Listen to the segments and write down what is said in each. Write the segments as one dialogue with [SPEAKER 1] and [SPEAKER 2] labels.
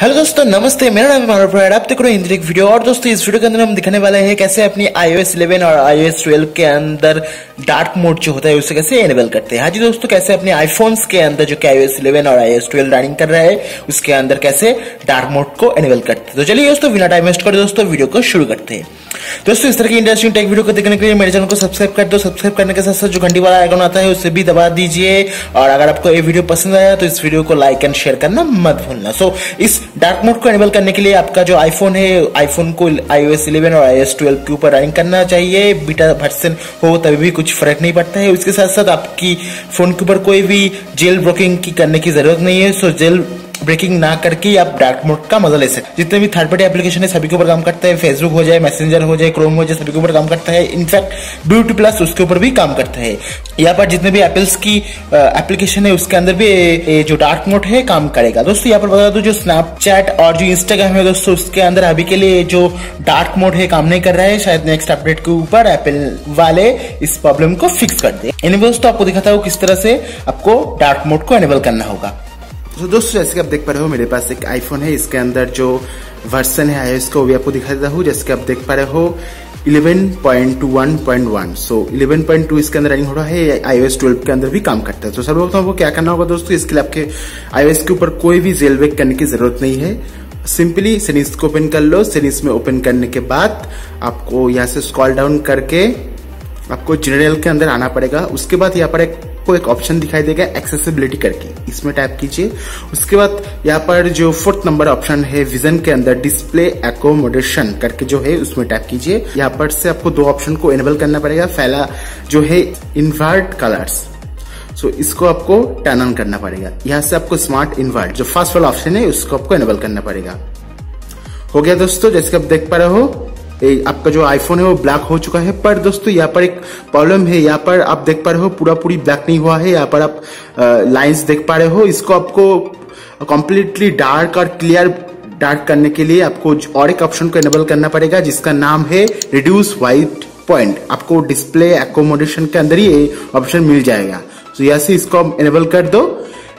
[SPEAKER 1] Hello दोस्तों, नमस्ते। मेरा नाम है मारो आप देख रहे हो हिंदी एक वीडियो। और दोस्तों, इस वीडियो के अंदर हम दिखाने वाले हैं कैसे अपनी iOS 11 और आईओएस 12 के अंदर डार्क मोड जो होता है, उसे कैसे एनेबल करते हैं। हाँ जी दोस्तों, कैसे अपने आईफोन के अंदर जो कि iOS 11 और iOS 12 रनिंग कर रहा है, उसके अंदर कैसे डार्क मोड को एनेबल करते हैं। तो चलिए दोस्तों, बिना टाइम वेस्ट कर दोस्तों, वीडियो को शुरू करते हैं। दोस्तों, इस तरह की इंटरेस्टिंग टेक वीडियो को देखने के लिए मेरे चैनल को सब्सक्राइब कर दो। सब्सक्राइब करने के साथ साथ जो घंटी वाला आइकन आता है, उसे भी दबा दीजिए। और अगर आपको ये वीडियो पसंद आया तो इस वीडियो को लाइक एंड शेयर करना मत भूलना। सो इस डार्क मोड को एनेबल करने के लिए आपका जो आईफोन है आईफोन को iOS 11 और iOS 12 के ऊपर रनिंग करना चाहिए। बीटा वर्सन हो, तभी भी कुछ फ़र्क नहीं पड़ता है। उसके साथ साथ आपकी फ़ोन के ऊपर कोई भी जेल ब्रोकिंग की करने की ज़रूरत नहीं है। सो जेल ब्रेकिंग ना करके आप डार्क मोड का मज़ा ले सकते जितने भी थर्ड पार्टी एप्लीकेशन है, सभी के ऊपर काम करता है फेसबुक हो जाए मैसेंजर हो जाए क्रोम हो जाए, सभी के ऊपर काम करता है। इनफैक्ट ब्यूटी प्लस उसके ऊपर भी काम करता है। यहाँ पर जितने भी एप्पल्स की एप्लीकेशन है, उसके अंदर भी जो डार्क मोड है, काम करेगा। दोस्तों, यहाँ पर बता दो, जो स्नैपचैट और जो इंस्टाग्राम है, दोस्तों, उसके अंदर अभी के लिए जो डार्क मोड है, काम नहीं कर रहा है। शायद नेक्स्ट अपडेट के ऊपर एप्पल वाले इस प्रॉब्लम को फिक्स कर दे। दोस्तों, आपको दिखाता हूँ किस तरह से आपको डार्क मोड को एनेबल करना होगा। तो दोस्तों, जैसे कि आप देख पा रहे हो, मेरे पास एक आईफोन है। इसके अंदर जो वर्सन है आईओएस का, वो भी आपको दिखा देता हूँ। जैसे कि आप देख पा रहे हो 11.1.1 सो 11.2 इसके अंदर रनिंग हो रहा है iOS 12 के अंदर भी काम करता है। तो सर्वप्रथम आपको क्या करना होगा दोस्तों, इसके लिए आपके iOS के ऊपर कोई भी जेल वेक करने की ज़रूरत नहीं है। सिंपली सेनिस को ओपन कर लो। सेनिस में ओपन करने के बाद आपको यहाँ से स्कॉल डाउन करके आपको जनरल के अंदर आना पड़ेगा। उसके बाद यहाँ पर एक आपको एक ऑप्शन दिखाई देगा एक्सेसिबिलिटी करके। इसमें टाइप कीजिए। उसके बाद यहाँ पर जो फोर्थ नंबर ऑप्शन है विजन के अंदर डिस्प्ले एकोमोडेशन करके जो है उसमें टाइप कीजिए। यहाँ पर से आपको दो ऑप्शन को एनेबल करना पड़ेगा। पहला जो है इन्वर्ट कलर्स सो so, इसको आपको टर्न ऑन करना पड़ेगा। यहाँ से आपको स्मार्ट इन्वर्ट जो फ़र्स्ट वाला ऑप्शन है उसको आपको एनेबल करना पड़ेगा। हो गया दोस्तों जैसे आप देख पा रहे हो आपका जो आईफोन है वो ब्लैक हो चुका है। पर दोस्तों, यहाँ पर एक प्रॉब्लम है। यहाँ पर आप देख पा रहे हो, पूरा पूरी ब्लैक नहीं हुआ है। यहाँ पर आप लाइंस देख पा रहे हो। इसको आपको कंप्लीटली डार्क और क्लियर डार्क करने के लिए आपको और एक ऑप्शन को एनेबल करना पड़ेगा, जिसका नाम है रिड्यूस व्हाइट पॉइंट आपको डिस्प्ले एकोमोडेशन के अंदर ही ऑप्शन मिल जाएगा। तो यहाँ से इसको एनेबल कर दो।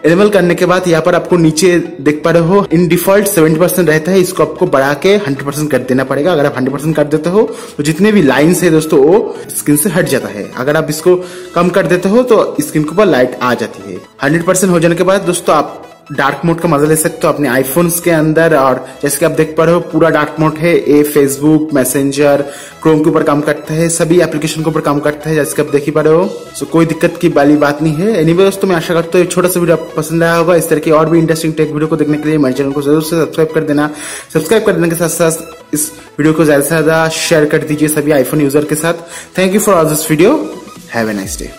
[SPEAKER 1] एनेबल करने के बाद यहाँ पर आपको नीचे देख पा रहे हो इन डिफ़ॉल्ट सेवेंटी परसेंट रहता है, इसको आपको बढ़ा के हंड्रेड परसेंट कर देना पड़ेगा। अगर आप हंड्रेड परसेंट कर देते हो तो जितने भी लाइन्स है दोस्तों, वो स्किन से हट जाता है। अगर आप इसको कम कर देते हो तो स्किन के ऊपर लाइट आ जाती है। हंड्रेड परसेंट हो जाने के बाद दोस्तों, आप डार्क मोड का मज़ा ले सकते हो अपने आईफोन्स के अंदर और जैसे कि आप देख पा रहे हो पूरा डार्क मोड है। ये फेसबुक मैसेंजर क्रोम के ऊपर काम करता है। सभी एप्लीकेशन के ऊपर काम करता है जैसे कि आप देख ही पा रहे हो। सो कोई दिक्कत की वाली बात नहीं है। एनी anyway, दोस्तों मैं आशा करता हूँ छोटा सा वीडियो आपको पसंद आया होगा। इस तरह की और भी इंटरेस्टिंग टेक वीडियो को देखने के लिए मेरे चैनल को ज़रूर से सब्सक्राइब कर देना। सब्सक्राइब कर देने के साथ साथ इस वीडियो को ज़्यादा से ज़्यादा शेयर कर दीजिए सभी आईफोन यूज़र के साथ। Thank you for all this video have a nice day